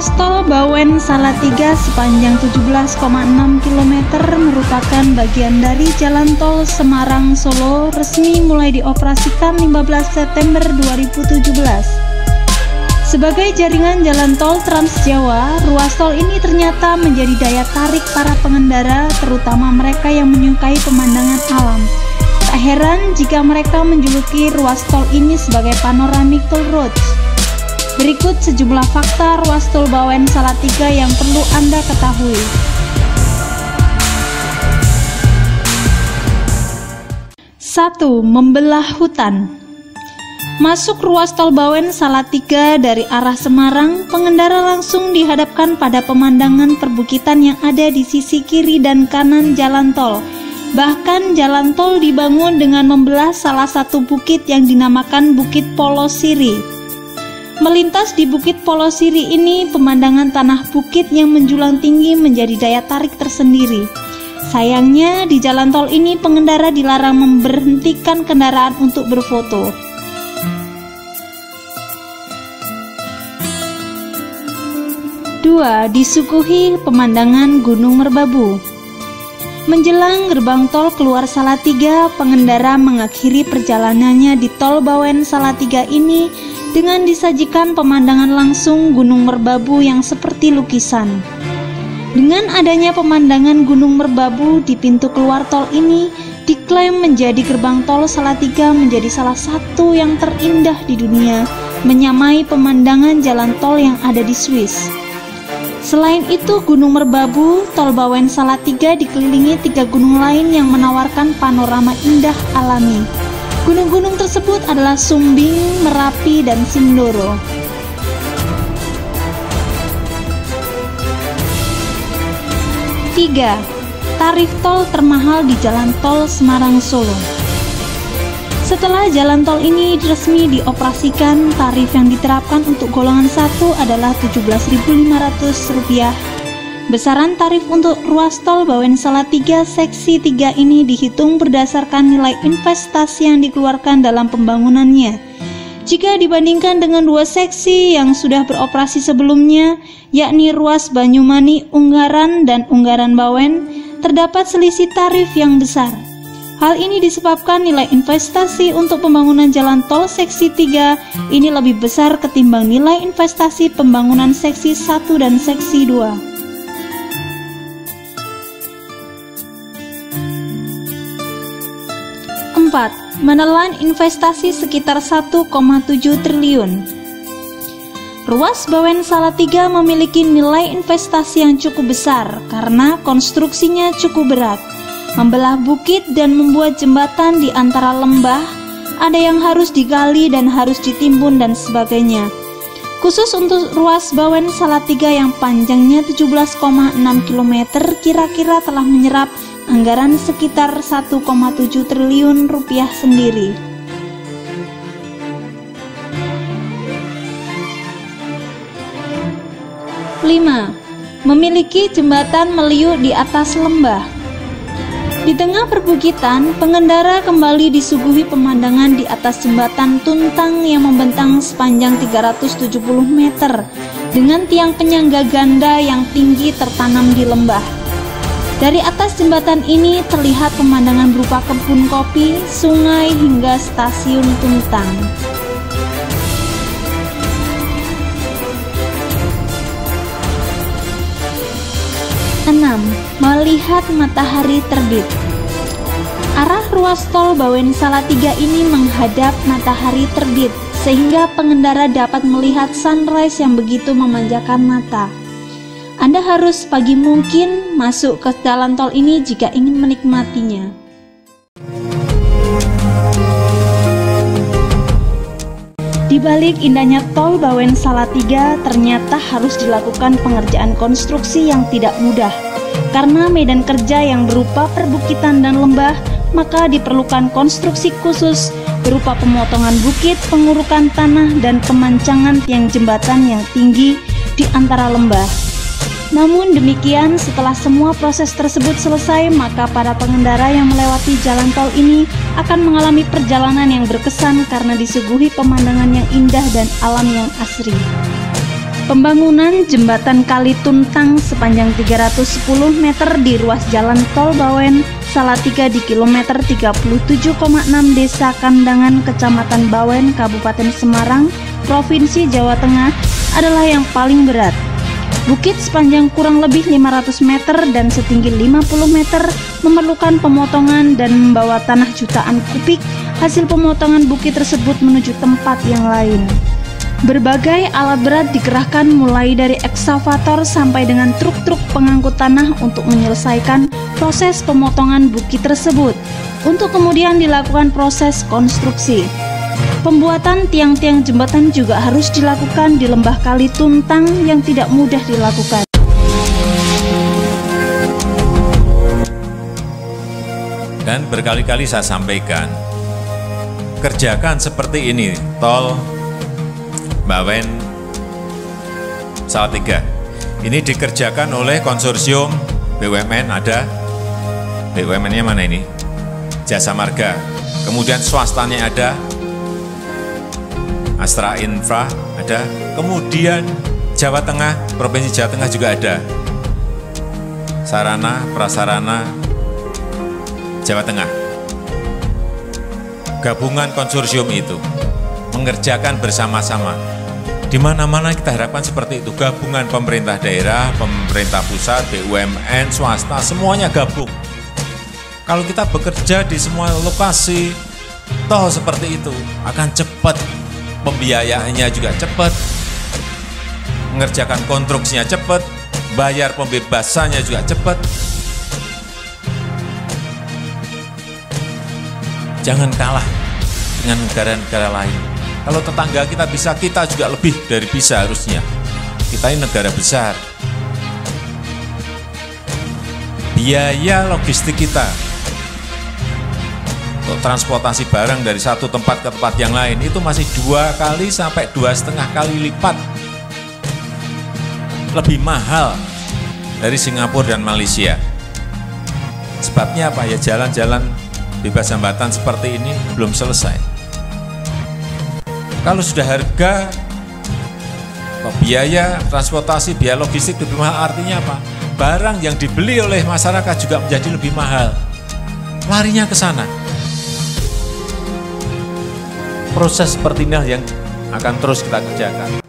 Ruas tol Bawen Salatiga sepanjang 17,6 km merupakan bagian dari jalan tol Semarang Solo resmi mulai dioperasikan 15 September 2017. Sebagai jaringan jalan tol Trans Jawa, ruas tol ini ternyata menjadi daya tarik para pengendara, terutama mereka yang menyukai pemandangan alam. Tak heran jika mereka menjuluki ruas tol ini sebagai panoramic toll roads. Berikut sejumlah fakta ruas tol Bawen Salatiga yang perlu Anda ketahui. Satu, membelah hutan. Masuk ruas tol Bawen Salatiga dari arah Semarang, pengendara langsung dihadapkan pada pemandangan perbukitan yang ada di sisi kiri dan kanan jalan tol. Bahkan jalan tol dibangun dengan membelah salah satu bukit yang dinamakan Bukit Polosiri. Melintas di Bukit Polosiri ini, pemandangan tanah bukit yang menjulang tinggi menjadi daya tarik tersendiri. Sayangnya, di jalan tol ini pengendara dilarang memberhentikan kendaraan untuk berfoto. Dua, disuguhi pemandangan Gunung Merbabu. Menjelang gerbang tol keluar Salatiga, pengendara mengakhiri perjalanannya di tol Bawen Salatiga ini dengan disajikan pemandangan langsung Gunung Merbabu yang seperti lukisan. Dengan adanya pemandangan Gunung Merbabu di pintu keluar tol ini, diklaim menjadi gerbang tol Salatiga menjadi salah satu yang terindah di dunia, menyamai pemandangan jalan tol yang ada di Swiss. Selain itu, Gunung Merbabu, Tol Bawen Salatiga dikelilingi tiga gunung lain yang menawarkan panorama indah alami. Gunung-gunung tersebut adalah Sumbing, Merapi, dan Sindoro. Tiga, tarif tol termahal di jalan tol Semarang Solo. Setelah jalan tol ini resmi dioperasikan, tarif yang diterapkan untuk golongan 1 adalah Rp17.500 Besaran tarif untuk ruas tol Bawen Salatiga seksi 3 ini dihitung berdasarkan nilai investasi yang dikeluarkan dalam pembangunannya. Jika dibandingkan dengan dua seksi yang sudah beroperasi sebelumnya, yakni ruas Banyumani Unggaran dan Unggaran Bawen, terdapat selisih tarif yang besar. Hal ini disebabkan nilai investasi untuk pembangunan jalan tol seksi 3 ini lebih besar ketimbang nilai investasi pembangunan seksi 1 dan seksi 2. 4. Menelan investasi sekitar 1,7 triliun. Ruas Bawen Salatiga memiliki nilai investasi yang cukup besar karena konstruksinya cukup berat. Membelah bukit dan membuat jembatan di antara lembah, ada yang harus digali dan harus ditimbun dan sebagainya. Khusus untuk ruas Bawen Salatiga yang panjangnya 17,6 km kira-kira telah menyerap anggaran sekitar 1,7 triliun rupiah sendiri. Lima, memiliki jembatan meliuk di atas lembah. Di tengah perbukitan, pengendara kembali disuguhi pemandangan di atas jembatan tuntang yang membentang sepanjang 370 meter dengan tiang penyangga ganda yang tinggi tertanam di lembah. Dari atas jembatan ini terlihat pemandangan berupa kebun kopi, sungai, hingga stasiun Tuntang. Enam, melihat matahari terbit. Arah ruas tol Bawen Salatiga ini menghadap matahari terbit, sehingga pengendara dapat melihat sunrise yang begitu memanjakan mata. Anda harus pagi mungkin masuk ke jalan tol ini jika ingin menikmatinya. Di balik indahnya tol Bawen Salatiga, ternyata harus dilakukan pengerjaan konstruksi yang tidak mudah. Karena medan kerja yang berupa perbukitan dan lembah, maka diperlukan konstruksi khusus berupa pemotongan bukit, pengurukan tanah, dan pemancangan tiang jembatan yang tinggi di antara lembah. Namun demikian, setelah semua proses tersebut selesai, maka para pengendara yang melewati jalan tol ini akan mengalami perjalanan yang berkesan karena disuguhi pemandangan yang indah dan alam yang asri. Pembangunan jembatan Kali Tuntang sepanjang 310 meter di ruas jalan Tol Bawen Salatiga di kilometer 37,6 Desa Kandangan Kecamatan Bawen Kabupaten Semarang Provinsi Jawa Tengah adalah yang paling berat. Bukit sepanjang kurang lebih 500 meter dan setinggi 50 meter memerlukan pemotongan dan membawa tanah jutaan kubik hasil pemotongan bukit tersebut menuju tempat yang lain. Berbagai alat berat dikerahkan mulai dari eksavator sampai dengan truk-truk pengangkut tanah untuk menyelesaikan proses pemotongan bukit tersebut, untuk kemudian dilakukan proses konstruksi. Pembuatan tiang-tiang jembatan juga harus dilakukan di lembah kali tuntang yang tidak mudah dilakukan. Dan berkali-kali saya sampaikan, kerjakan seperti ini, tol Bawen Salatiga. Ini dikerjakan oleh konsorsium BUMN ada, BUMN-nya mana ini? Jasa Marga. Kemudian swastanya ada, Astra Infra ada, kemudian Jawa Tengah, Provinsi Jawa Tengah juga ada. Sarana, prasarana, Jawa Tengah. Gabungan konsorsium itu mengerjakan bersama-sama di mana-mana kita harapkan seperti itu, gabungan pemerintah daerah, pemerintah pusat, BUMN, swasta, semuanya gabung. Kalau kita bekerja di semua lokasi, toh seperti itu, akan cepat, pembiayaannya juga cepat, mengerjakan konstruksinya cepat, bayar pembebasannya juga cepat. Jangan kalah dengan negara-negara lain. Kalau tetangga kita bisa, kita juga lebih dari bisa harusnya. Kita ini negara besar. Biaya logistik kita untuk transportasi barang dari satu tempat ke tempat yang lain itu masih dua kali sampai dua setengah kali lipat lebih mahal dari Singapura dan Malaysia. Sebabnya apa ya jalan-jalan bebas hambatan seperti ini belum selesai. Kalau sudah harga biaya transportasi, biaya logistik lebih mahal artinya apa? Barang yang dibeli oleh masyarakat juga menjadi lebih mahal. Larinya ke sana. Proses seperti ini yang akan terus kita kerjakan.